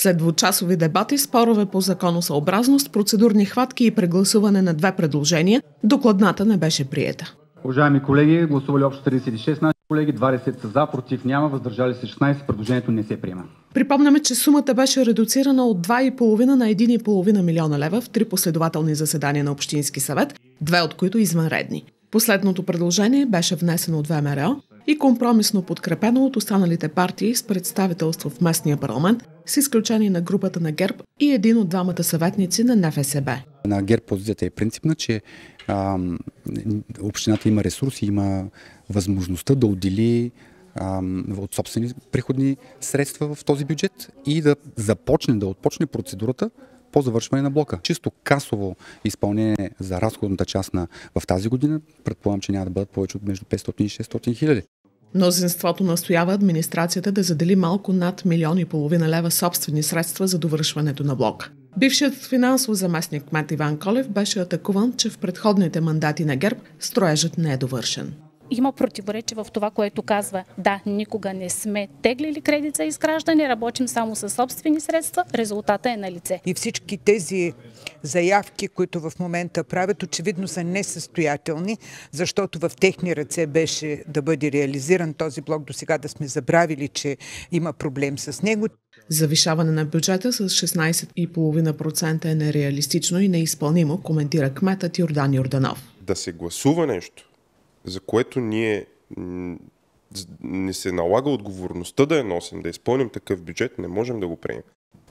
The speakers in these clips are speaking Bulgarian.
След двучасови дебати, спорове по законосъобразност, процедурни хватки и прегласуване на две предложения, докладната не беше приета. Уважаеми колеги, гласували общо 36 наши колеги, 20 са за, против няма, въздържали се 16, предложението не се приема. Припомняме, че сумата беше редуцирана от 2,5 на 1,5 милиона лева в три последователни заседания на Общински съвет, две от които извънредни. Последното предложение беше внесено от ВМРО и компромисно подкрепено от останалите партии с представителство в местния парламент, с изключение на групата на ГЕРБ и един от двамата съветници на НФСБ. На ГЕРБ позицията е принципна, че а, общината има ресурси, има възможността да отдели от собствени приходни средства в този бюджет и да започне, да отпочне процедурата по завършване на блока. Чисто касово изпълнение за разходната част на, в тази година, предполагам, че няма да бъдат повече от между 500 и 600 хиляди. Мнозинството настоява администрацията да задели малко над милион и половина лева собствени средства за довършването на блока. Бившият финансов заместник Кмет Иван Колев беше атакуван, че в предходните мандати на ГЕРБ строежът не е довършен има противоречие в това, което казва да, никога не сме теглили кредит за изграждане, работим само с собствени средства, резултата е на лице. И всички тези заявки, които в момента правят, очевидно са несъстоятелни, защото в техни ръце беше да бъде реализиран този блок. До сега да сме забравили, че има проблем с него. Завишаване на бюджета с 16,5% е нереалистично и неизпълнимо, коментира кметът Йордан Йорданов. Да се гласува нещо, за което ние не се налага отговорността да я носим, да изпълним такъв бюджет, не можем да го приемем.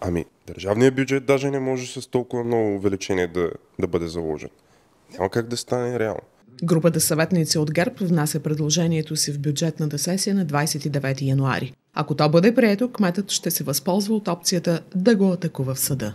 Ами, държавният бюджет даже не може с толкова много увеличение да, да бъде заложен. Няма как да стане реално. Групата съветници от ГЕРБ внася предложението си в бюджетната сесия на 29 януари. Ако то бъде прието, кметът ще се възползва от опцията да го атакува в съда.